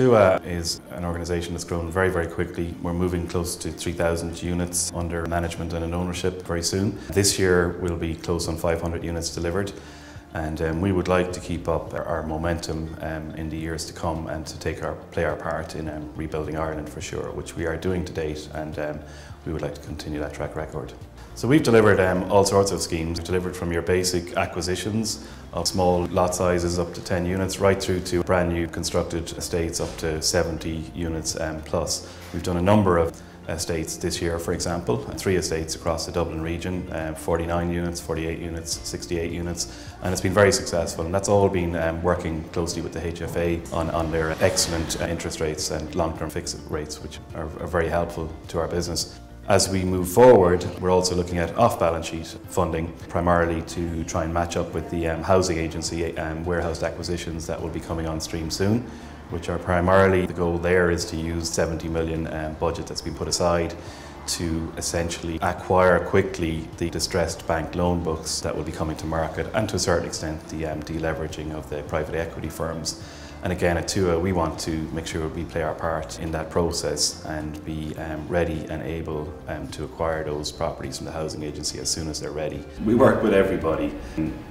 Túath is an organisation that's grown very, very quickly. We're moving close to 3,000 units under management and in ownership very soon. This year we'll be close on 500 units delivered and um, we would like to keep up our, momentum um, in the years to come and to take our play our part in um, rebuilding Ireland for sure, which we are doing to date, and um, we would like to continue that track record. So we've delivered um, all sorts of schemes. We've delivered from your basic acquisitions of small lot sizes up to 10 units, right through to brand new constructed estates up to 70 units um, plus. We've done a number of estates this year, for example, three estates across the Dublin region, uh, 49 units, 48 units, 68 units, and it's been very successful. And that's all been um, working closely with the HFA on, on their excellent uh, interest rates and long-term fixed rates, which are, are very helpful to our business. As we move forward, we're also looking at off-balance sheet funding, primarily to try and match up with the um, housing agency um, warehoused acquisitions that will be coming on stream soon which are primarily the goal there is to use 70 million um, budget that's been put aside to essentially acquire quickly the distressed bank loan books that will be coming to market and to a certain extent the um, deleveraging of the private equity firms. And again, at Túath, we want to make sure we play our part in that process and be um, ready and able um, to acquire those properties from the housing agency as soon as they're ready. We work with everybody.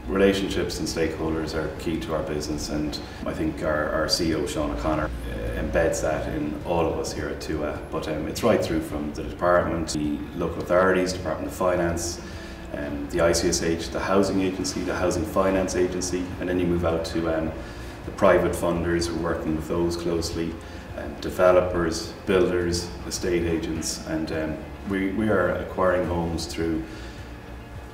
Relationships and stakeholders are key to our business, and I think our, our CEO, Sean O'Connor, uh, embeds that in all of us here at Túath. But um, it's right through from the department, the local authorities, Department of Finance, um, the ICSH, the housing agency, the housing finance agency, and then you move out to um, the private funders, we're working with those closely, um, developers, builders, estate agents, and um, we, we are acquiring homes through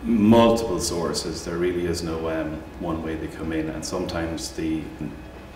multiple sources. There really is no um, one way they come in, and sometimes the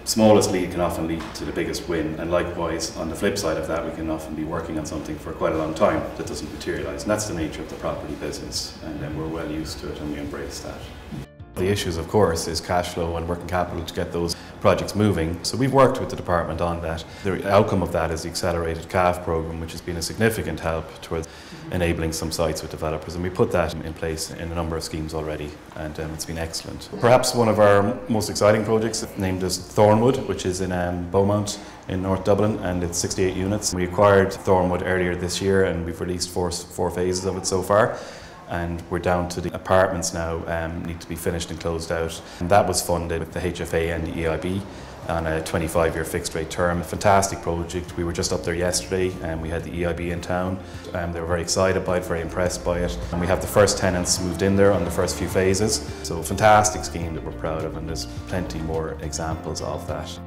smallest lead can often lead to the biggest win. And likewise, on the flip side of that, we can often be working on something for quite a long time that doesn't materialise. And that's the nature of the property business, and um, we're well used to it and we embrace that. The issues, of course, is cash flow and working capital to get those projects moving. So we've worked with the department on that. The outcome of that is the accelerated CALF program, which has been a significant help towards enabling some sites with developers. And we put that in place in a number of schemes already, and um, it's been excellent. Perhaps one of our most exciting projects, named as Thornwood, which is in um, Beaumont in North Dublin, and it's 68 units. We acquired Thornwood earlier this year, and we've released four, four phases of it so far and we're down to the apartments now um, need to be finished and closed out. And that was funded with the HFA and the EIB on a 25 year fixed rate term. A fantastic project. We were just up there yesterday and we had the EIB in town. Um, they were very excited by it, very impressed by it. And we have the first tenants moved in there on the first few phases. So fantastic scheme that we're proud of and there's plenty more examples of that.